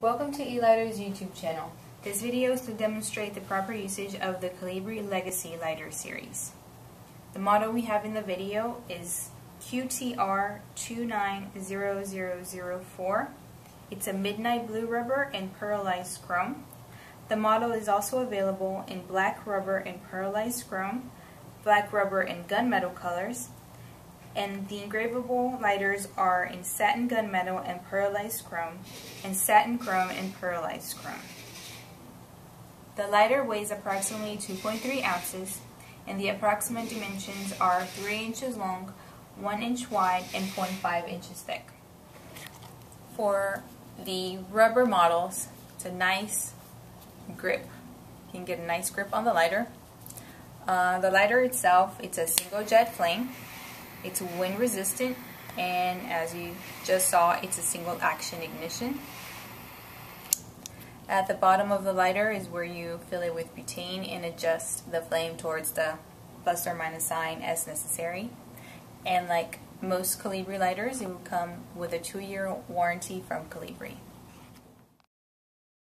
Welcome to eLighters' YouTube channel. This video is to demonstrate the proper usage of the Colibri Legacy Lighter series. The model we have in the video is QTR290004. It's a midnight blue rubber and pearlized chrome. The model is also available in black rubber and pearlized chrome, black rubber and gunmetal colors, and the engravable lighters are in satin gunmetal and pearlized chrome, and satin chrome and pearlized chrome. The lighter weighs approximately 2.3 ounces, and the approximate dimensions are 3 inches long, 1 inch wide, and 0.5 inches thick. For the rubber models, it's a nice grip. You can get a nice grip on the lighter. Uh, the lighter itself, it's a single jet flame. It's wind resistant and as you just saw it's a single action ignition. At the bottom of the lighter is where you fill it with butane and adjust the flame towards the plus or minus sign as necessary. And like most Colibri lighters, it will come with a two-year warranty from Colibri.